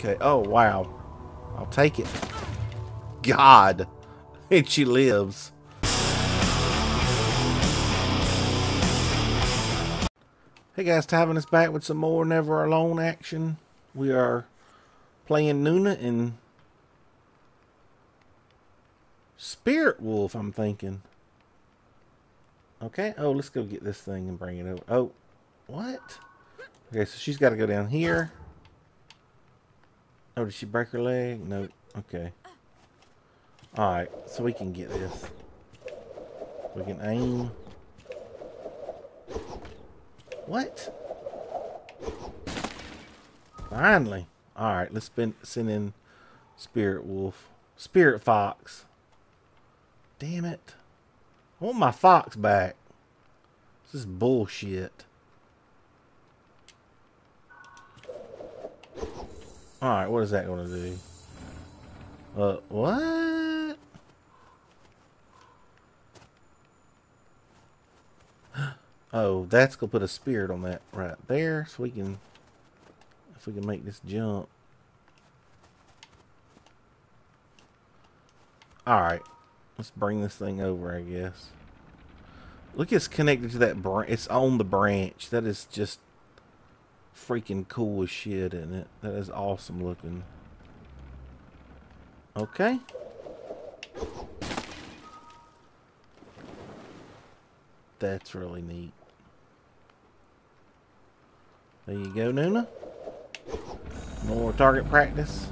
Okay. Oh, wow. I'll take it. God. And she lives. Hey guys, Tyvan is back with some more Never Alone action. We are playing Nuna and Spirit Wolf, I'm thinking. Okay. Oh, let's go get this thing and bring it over. Oh, what? Okay, so she's got to go down here. Oh, did she break her leg? No. Okay. Alright, so we can get this. We can aim. What? Finally. Alright, let's spin, send in Spirit Wolf. Spirit Fox. Damn it. I want my fox back. This is bullshit. Alright, what is that going to do? Uh, what? Oh, that's going to put a spirit on that right there so we can, if we can make this jump. Alright, let's bring this thing over, I guess. Look, it's connected to that branch. It's on the branch. That is just freaking cool as shit, isn't it? That is awesome looking. Okay. That's really neat. There you go, Nuna. More target practice.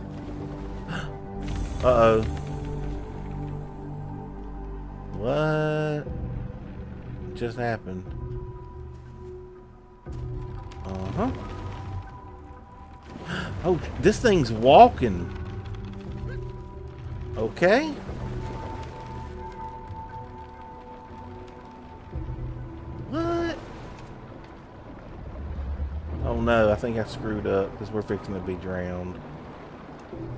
Uh-oh. What just happened? Uh-huh. Oh, this thing's walking. Okay. What? Oh no, I think I screwed up because we're fixing to be drowned.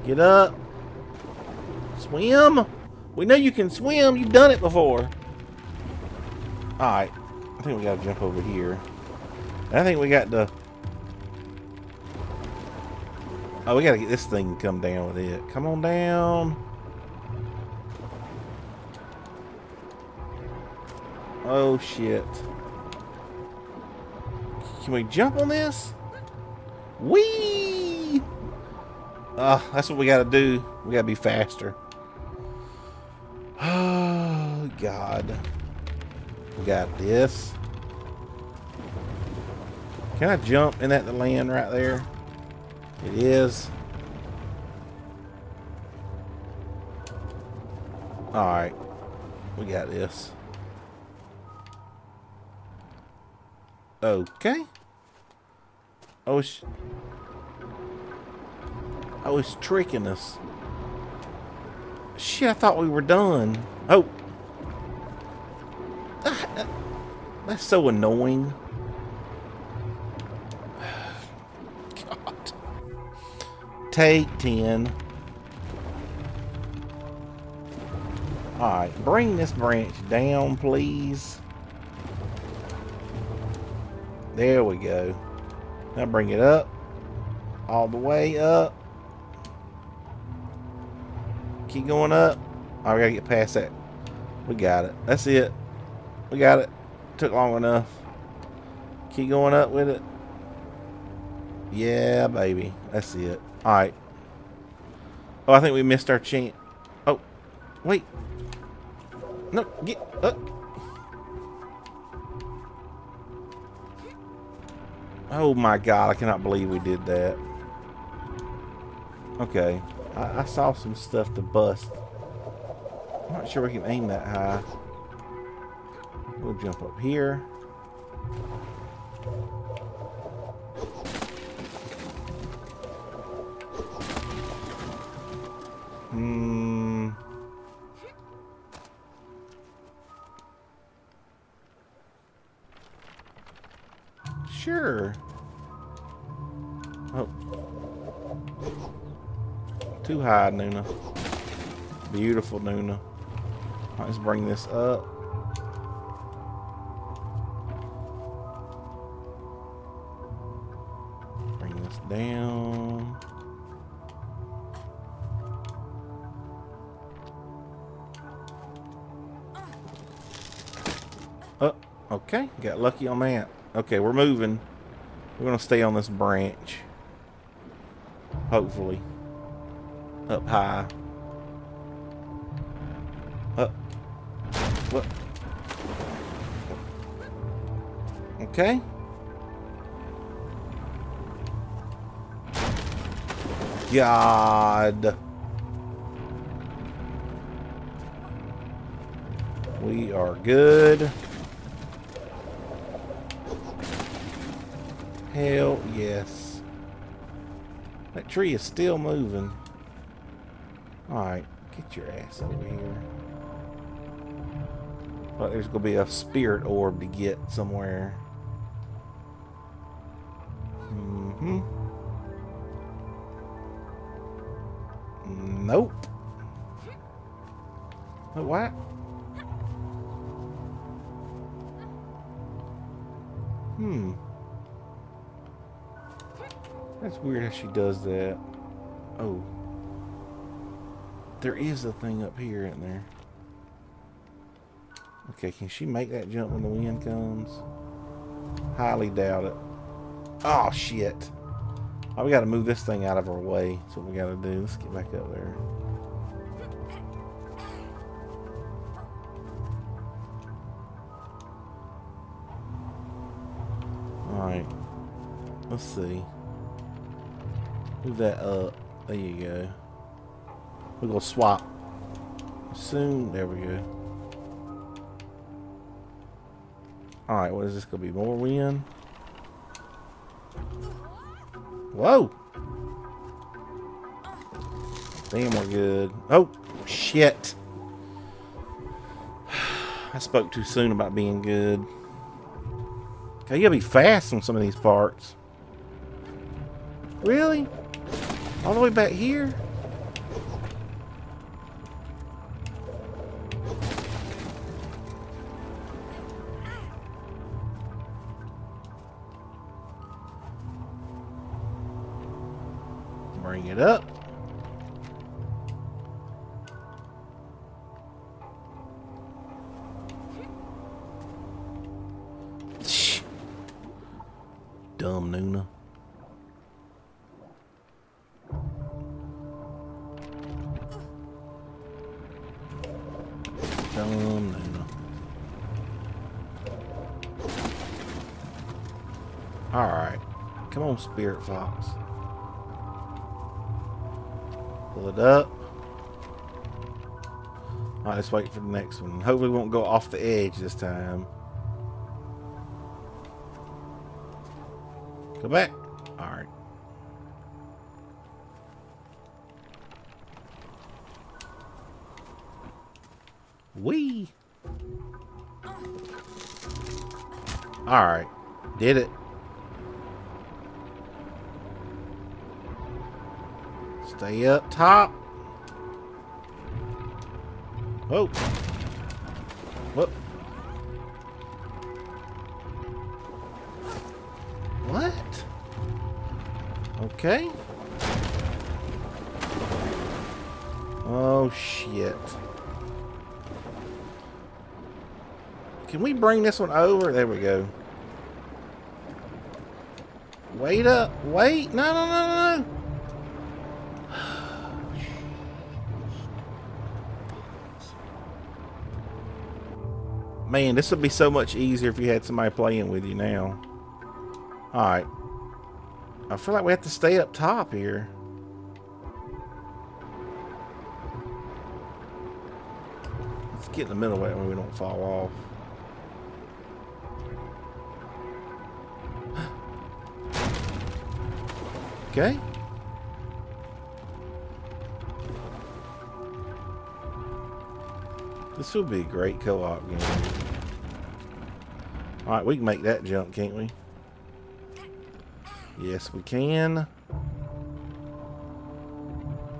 Get up. Swim. We know you can swim. You've done it before. Alright. I think we gotta jump over here. I think we got the Oh, we gotta get this thing to come down with it. Come on down. Oh, shit. Can we jump on this? Whee! Uh, that's what we gotta do. We gotta be faster. Oh, God. We got this. Can I jump in that the land right there? It is. Alright. We got this. Okay. I was... I was tricking us. Shit, I thought we were done. Oh. Ah, that's so annoying. Take 10. Alright, bring this branch down, please. There we go. Now bring it up. All the way up. Keep going up. I we gotta get past that. We got it. That's it. We got it. Took long enough. Keep going up with it. Yeah, baby. That's it. Alright. Oh, I think we missed our chance. Oh, wait. No, get up. Oh my god, I cannot believe we did that. Okay. I, I saw some stuff to bust. I'm not sure we can aim that high. We'll jump up here. Hmm. Sure. Oh. Too high, Nuna. Beautiful, Nuna. let's bring this up. Bring this down. Oh, okay. Got lucky on that. Okay, we're moving. We're going to stay on this branch. Hopefully. Up high. Up. What? Okay. God. We are good. Hell yes. That tree is still moving. Alright, get your ass over here. But there's going to be a spirit orb to get somewhere. Mm-hmm. Nope. What? Hmm. That's weird how she does that. Oh. There is a thing up here, isn't there? Okay, can she make that jump when the wind comes? Highly doubt it. Oh, shit. Oh, we got to move this thing out of our way. That's what we got to do. Let's get back up there. Alright. Let's see. Move that up. There you go. We're to swap. Soon. There we go. Alright, what is this to be? More wind? Whoa! Damn, we're good. Oh, shit. I spoke too soon about being good. Okay, you gotta be fast on some of these parts. Really? All the way back here? Bring it up. Spirit Fox. Pull it up. Alright, let's wait for the next one. Hopefully won't go off the edge this time. Go back. Alright. Wee. Alright. Did it. Stay up top. Oh. Whoop. What? Okay. Oh, shit. Can we bring this one over? There we go. Wait up. Wait. No, no, no, no. Man, this would be so much easier if you had somebody playing with you now. Alright. I feel like we have to stay up top here. Let's get in the middle of when we don't fall off. Okay. This would be a great co-op game. Alright, we can make that jump, can't we? Yes, we can.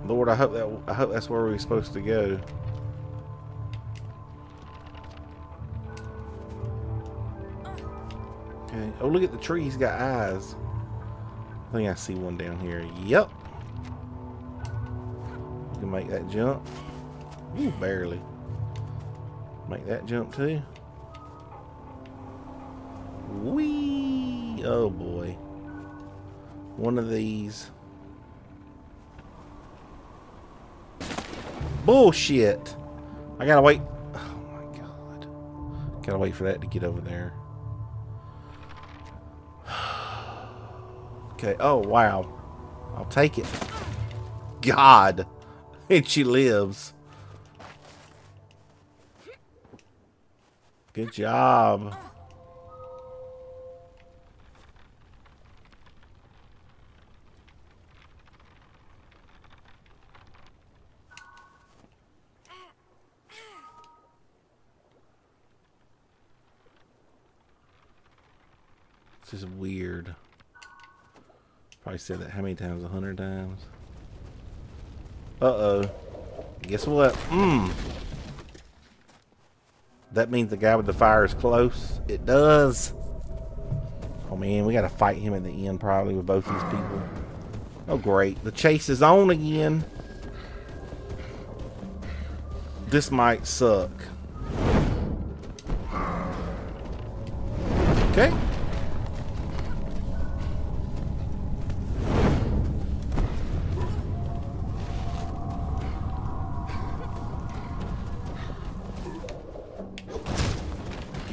Lord, I hope that I hope that's where we're supposed to go. Okay. Oh, look at the tree. He's got eyes. I think I see one down here. Yep. You can make that jump. Ooh, barely. Make that jump too. Wee! Oh boy. One of these. Bullshit! I gotta wait. Oh my god. Gotta wait for that to get over there. Okay. Oh, wow. I'll take it. God. And she lives. Good job. This is weird. Probably said that how many times? A hundred times. Uh-oh. Guess what? Mmm. That means the guy with the fire is close. It does. Oh man, we gotta fight him at the end probably with both these people. Oh great. The chase is on again. This might suck.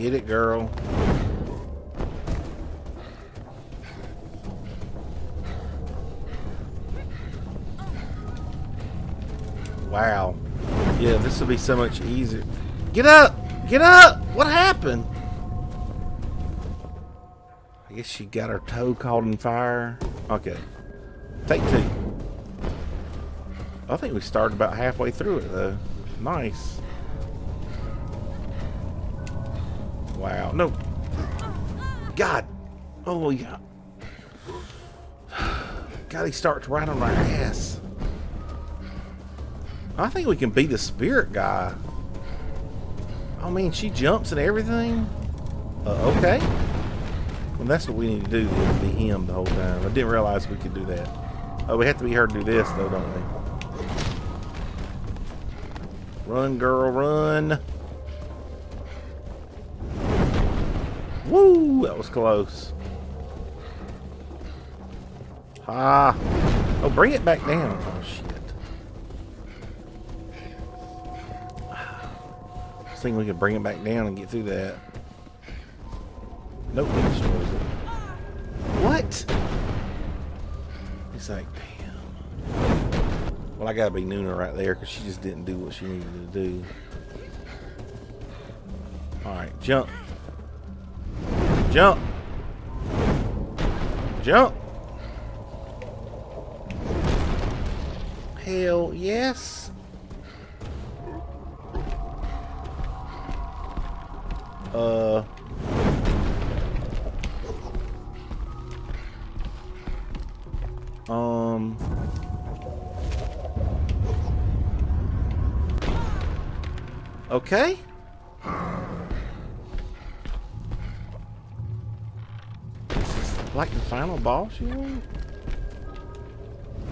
Get it, girl. Wow. Yeah, this will be so much easier. Get up! Get up! What happened? I guess she got her toe caught in fire. Okay. Take two. I think we started about halfway through it, though. Nice. Wow. No. God. Oh, yeah. God, he starts right on our ass. I think we can beat the spirit guy. Oh, man, she jumps and everything? Uh, okay. Well, that's what we need to do, is be him the whole time. I didn't realize we could do that. Oh, we have to be her to do this, though, don't we? Run, girl, run. Woo! That was close. Ah. Oh, bring it back down. Oh, shit. I thinking we could bring it back down and get through that. Nope, he destroys it. What? He's like, damn. Well, I gotta be Nuna right there because she just didn't do what she needed to do. Alright, jump. Jump. Jump. Hell yes. Uh. Um. Okay. Like the final boss, you know?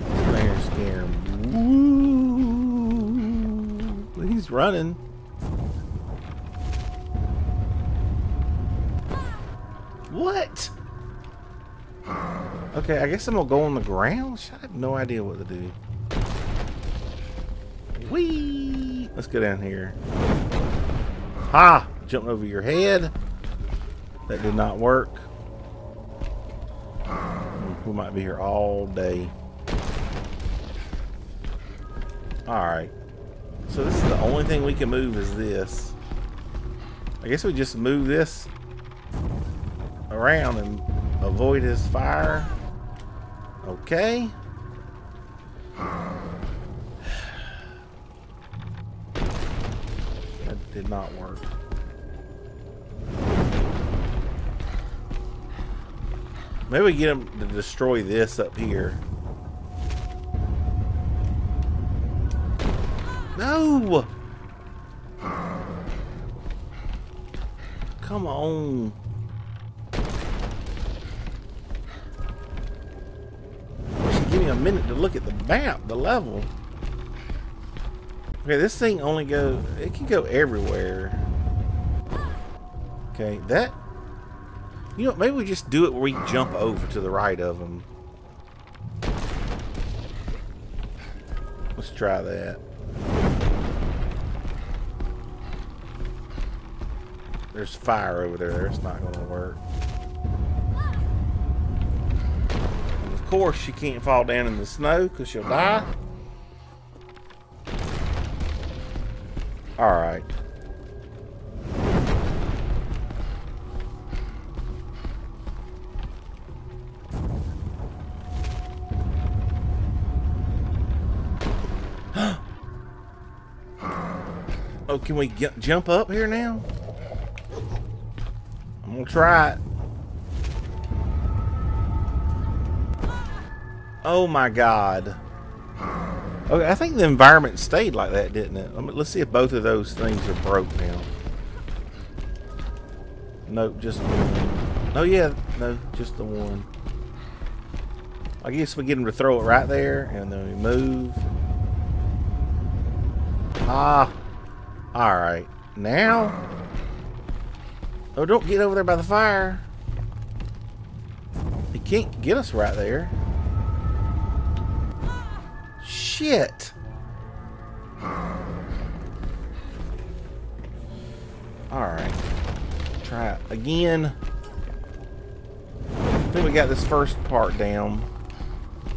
Snare scare. Woo! He's running. What? Okay, I guess I'm gonna go on the ground. I have no idea what to do. Whee! Let's go down here. Ha! Jumping over your head. That did not work. We might be here all day. Alright. So this is the only thing we can move is this. I guess we just move this around and avoid his fire. Okay. That did not work. Maybe we get him to destroy this up here. No! Come on. Give me a minute to look at the map, the level. Okay, this thing only goes, it can go everywhere. Okay, that You know, maybe we just do it where we jump over to the right of them. Let's try that. There's fire over there. It's not going to work. And of course, she can't fall down in the snow because she'll die. Alright. oh, can we jump up here now? I'm gonna try it. Oh my god. Okay, I think the environment stayed like that, didn't it? let's see if both of those things are broke now. Nope, just one. Oh yeah, no, just the one. I guess we get them to throw it right there, and then we move. Ah. Alright. Now. Oh, don't get over there by the fire. He can't get us right there. Shit. Alright. Try it again. I think we got this first part down.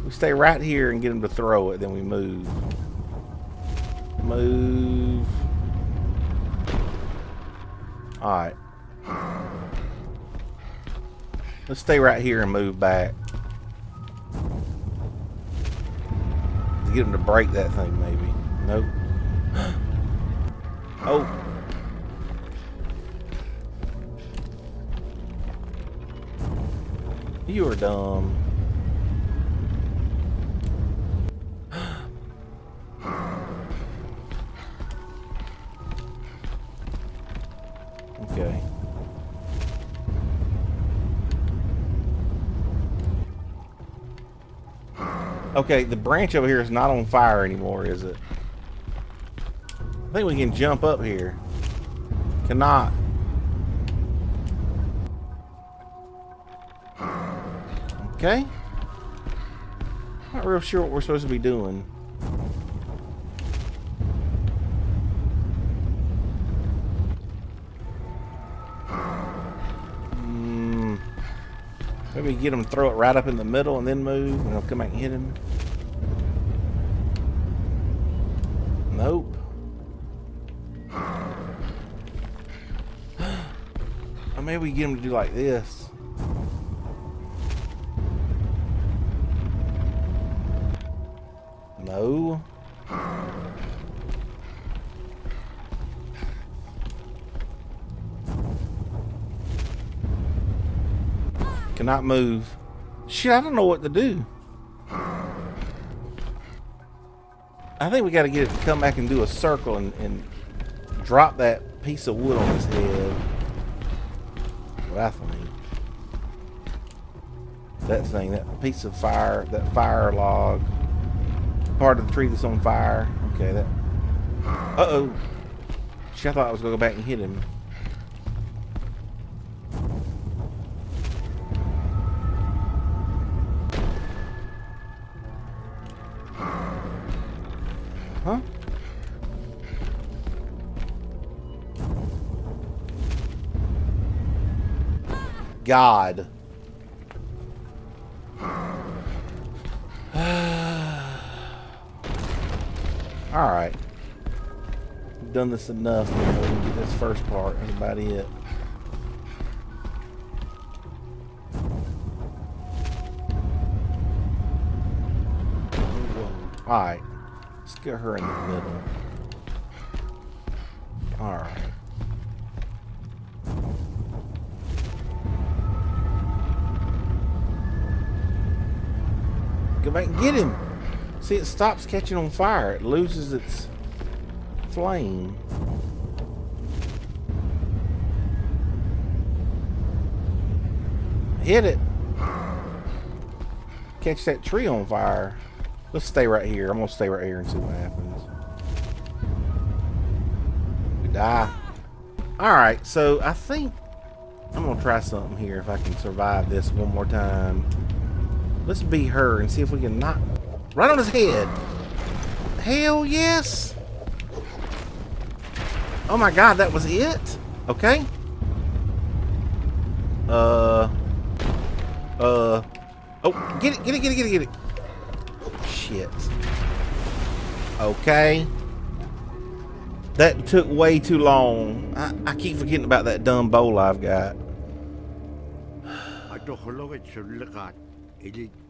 We stay right here and get him to throw it, then we move. Move. Alright. Let's stay right here and move back. To get him to break that thing, maybe. Nope. oh. You are dumb. Okay, the branch over here is not on fire anymore, is it? I think we can jump up here. Cannot. Okay. Not real sure what we're supposed to be doing. Get him throw it right up in the middle and then move and he'll come back and hit him. Nope. or maybe we get him to do like this. No. Cannot move. Shit, I don't know what to do. I think we got to get it to come back and do a circle and, and drop that piece of wood on his head. What I think. That thing, that piece of fire, that fire log part of the tree that's on fire. Okay, that. Uh oh. She I thought I was gonna go back and hit him. God. Alright. Done this enough. we can get this first part. That's about it. Alright. Let's get her in the middle. Alright. Go back and get him. See, it stops catching on fire. It loses its flame. Hit it. Catch that tree on fire. Let's stay right here. I'm going to stay right here and see what happens. We die. Alright, so I think I'm gonna try something here if I can survive this one more time. Let's be her and see if we can knock right on his head. Hell yes! Oh my god, that was it? Okay. Uh. Uh. Oh, get it, get it, get it, get it, get it. Shit. Okay. That took way too long. I, I keep forgetting about that dumb bowl I've got.